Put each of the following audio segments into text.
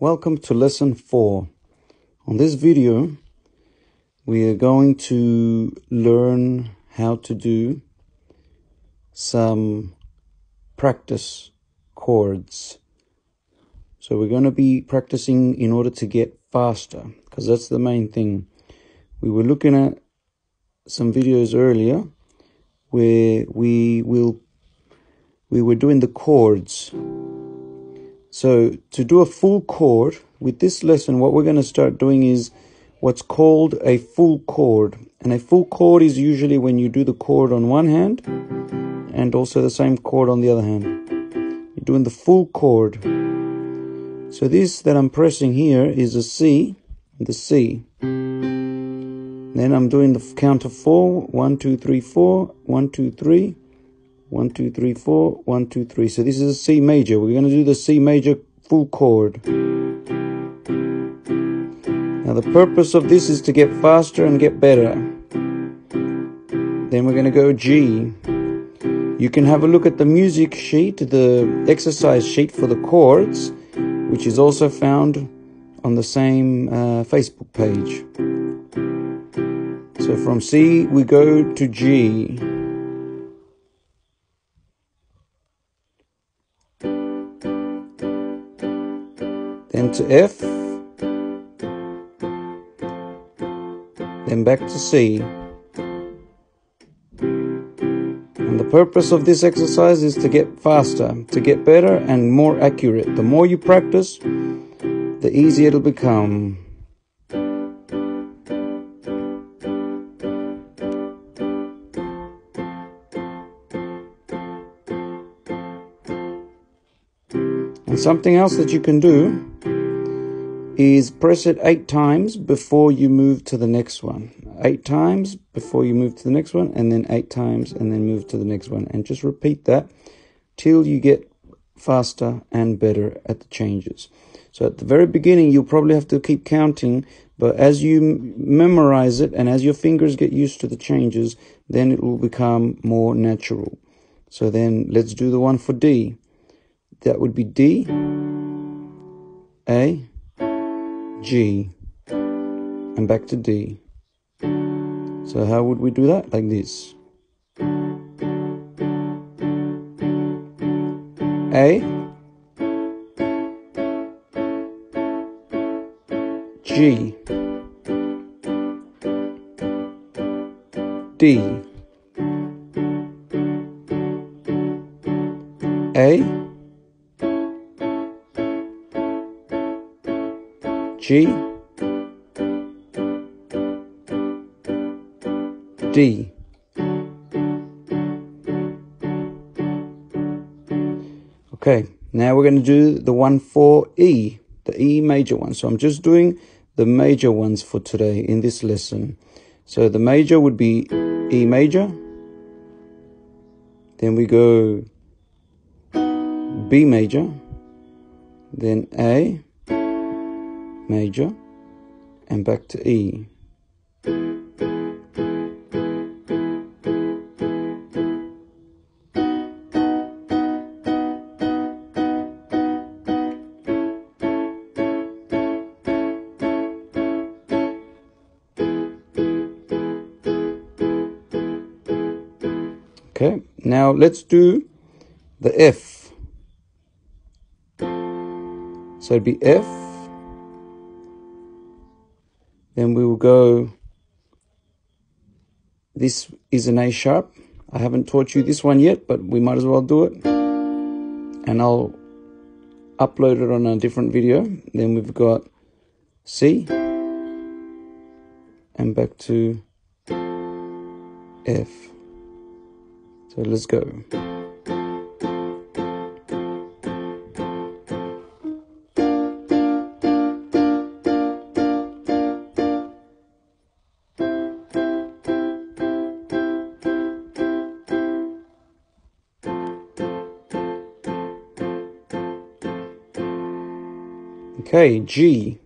Welcome to lesson 4. On this video, we are going to learn how to do some practice chords. So we're going to be practicing in order to get faster because that's the main thing. We were looking at some videos earlier where we will we were doing the chords so to do a full chord with this lesson, what we're going to start doing is what's called a full chord. And a full chord is usually when you do the chord on one hand and also the same chord on the other hand. You're doing the full chord. So this that I'm pressing here is a C, the C. Then I'm doing the count of four, one, two, three, four, one, two, three. One, two, three, four. One, two, three. So this is a C major. We're going to do the C major full chord. Now the purpose of this is to get faster and get better. Then we're going to go G. You can have a look at the music sheet, the exercise sheet for the chords, which is also found on the same uh, Facebook page. So from C we go to G. then to F, then back to C. And the purpose of this exercise is to get faster, to get better and more accurate. The more you practice, the easier it'll become. And something else that you can do is press it eight times before you move to the next one. Eight times before you move to the next one, and then eight times, and then move to the next one. And just repeat that till you get faster and better at the changes. So at the very beginning, you'll probably have to keep counting, but as you memorize it and as your fingers get used to the changes, then it will become more natural. So then let's do the one for D that would be D, A, G, and back to D. So how would we do that? Like this. A, G, D, A, G, D. Okay, now we're going to do the one for E, the E major one. So I'm just doing the major ones for today in this lesson. So the major would be E major. Then we go B major. Then A major and back to E. Okay, now let's do the F. So it'd be F, then we will go, this is an A sharp. I haven't taught you this one yet, but we might as well do it. And I'll upload it on a different video. Then we've got C and back to F. So let's go. Okay, G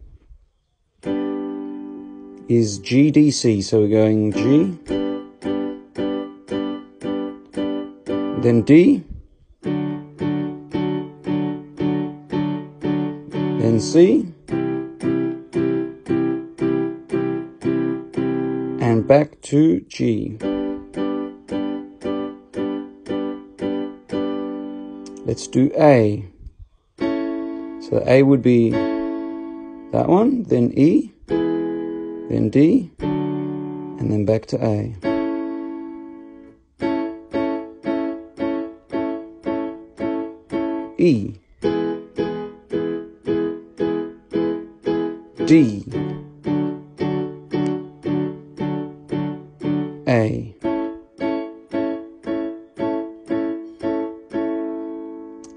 is GDC, so we're going G, then D, then then C, and back to G. Let's do A. So A would be that one, then E, then D, and then back to A. E D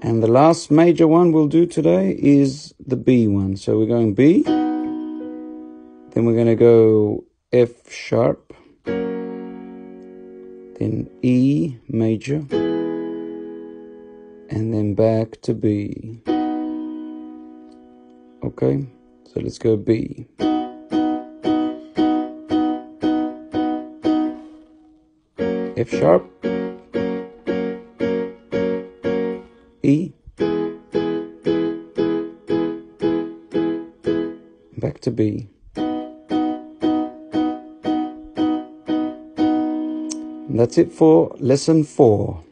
And the last major one we'll do today is the B one. So we're going B, then we're going to go F sharp, then E major, and then back to B. Okay, so let's go B. F sharp, back to B. And that's it for lesson four.